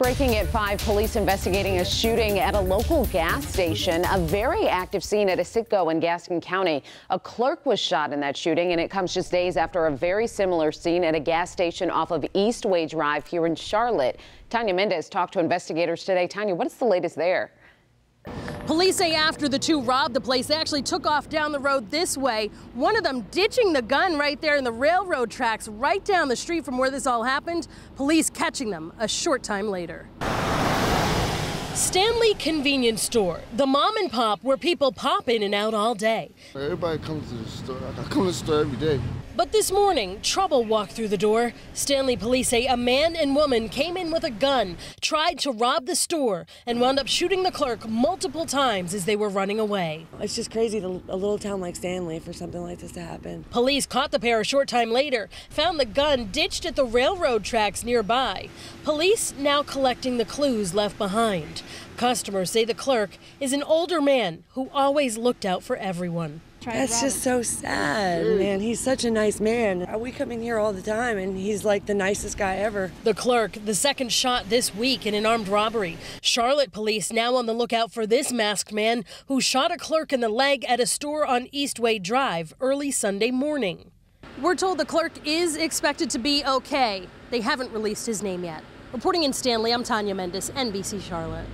Breaking at 5, police investigating a shooting at a local gas station. A very active scene at a Citgo in Gaston County. A clerk was shot in that shooting, and it comes just days after a very similar scene at a gas station off of Eastway Drive here in Charlotte. Tanya Mendez talked to investigators today. Tanya, what is the latest there? Police say after the two robbed the place, they actually took off down the road this way. One of them ditching the gun right there in the railroad tracks right down the street from where this all happened. Police catching them a short time later. Stanley Convenience Store, the mom and pop where people pop in and out all day. Everybody comes to the store. I come to the store every day. But this morning, trouble walked through the door. Stanley police say a man and woman came in with a gun, tried to rob the store, and wound up shooting the clerk multiple times as they were running away. It's just crazy to a little town like Stanley for something like this to happen. Police caught the pair a short time later, found the gun ditched at the railroad tracks nearby. Police now collecting the clues left behind. Customers say the clerk is an older man who always looked out for everyone. That's just so sad, man. He's such a nice man. Uh, we come in here all the time, and he's like the nicest guy ever. The clerk, the second shot this week in an armed robbery. Charlotte police now on the lookout for this masked man who shot a clerk in the leg at a store on Eastway Drive early Sunday morning. We're told the clerk is expected to be okay. They haven't released his name yet. Reporting in Stanley, I'm Tanya Mendes, NBC Charlotte.